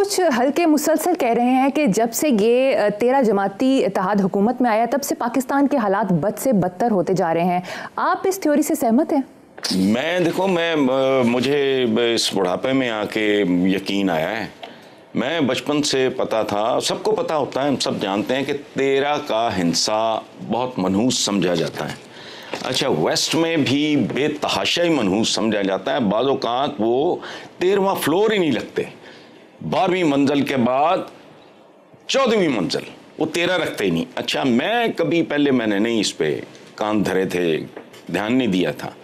कुछ हल्के मुसलसल कह रहे हैं कि जब से ये तेरह जमाती इतिहाद हुकूमत में आया, तब से पाकिस्तान के हालात बद से बदतर होते जा रहे हैं। आप इस थ्योरी से सहमत हैं? मैं, देखो, मैं मुझे इस बुढ़ापे में आके यकीन आया है। मैं बचपन से पता था, सबको पता होता है, हम सब जानते हैं कि तेरह का हिंसा बहुत मनहूस समझा जाता है। अच्छा वेस्ट में भी बेतहाशा ही मनहूस समझा जाता है। बाज़ात वो तेरहवा फ्लोर ही नहीं लगते। बारहवीं मंजिल के बाद चौदहवीं मंजिल। वो तेरह रखते ही नहीं। अच्छा मैं कभी पहले मैंने नहीं इस पर कान धरे थे, ध्यान नहीं दिया था।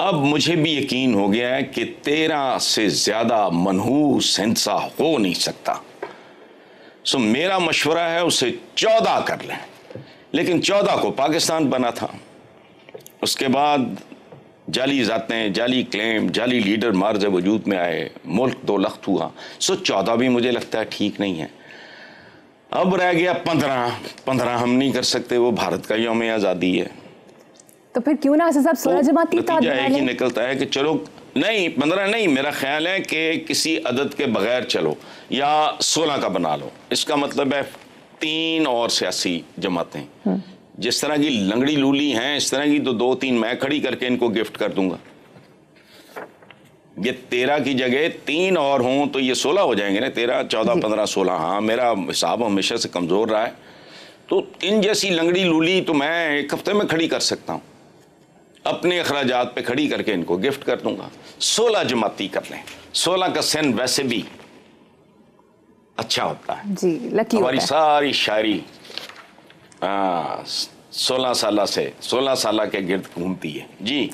अब मुझे भी यकीन हो गया है कि तेरह से ज़्यादा मनहूस हिंसा हो नहीं सकता। सो मेरा मशवरा है उसे चौदह कर लें। लेकिन चौदह को पाकिस्तान बना था। उसके बाद जाली जातें जाली क्लेम जाली लीडर मार्ज वजूद में आए मुल्क दो लख्त हुआ। सो चौदह भी मुझे लगता है ठीक नहीं है। अब रह गया पंद्रह पंद्रह हम नहीं कर सकते वो भारत का योम आज़ादी है। तो फिर क्यों ना साहब सोलह जमाती नतीजा एक ही निकलता है कि चलो नहीं पंद्रह नहीं मेरा ख्याल है कि किसी अदद के बगैर चलो या सोलह का बना लो। इसका मतलब है तीन और सियासी जमातें। हम्म। जिस तरह की लंगड़ी लूली हैं इस तरह की तो दो तीन मैं खड़ी करके इनको गिफ्ट कर दूँगा। ये तेरह की जगह तीन और हों तो ये सोलह हो जाएँगे ना? तेरह चौदह पंद्रह सोलह। हाँ मेरा हिसाब हमेशा से कमज़ोर रहा है। तो इन जैसी लंगड़ी लूली तो मैं एक हफ़्ते में खड़ी कर सकता हूँ। अपने अखराज पे खड़ी करके इनको गिफ्ट कर दूँगा। सोलह जमाती कर लें। सोलह का सेन वैसे भी अच्छा होता है। जी लकी हमारी सारी शायरी सोलह साल से सोलह साल के गिर्द घूमती है। जी।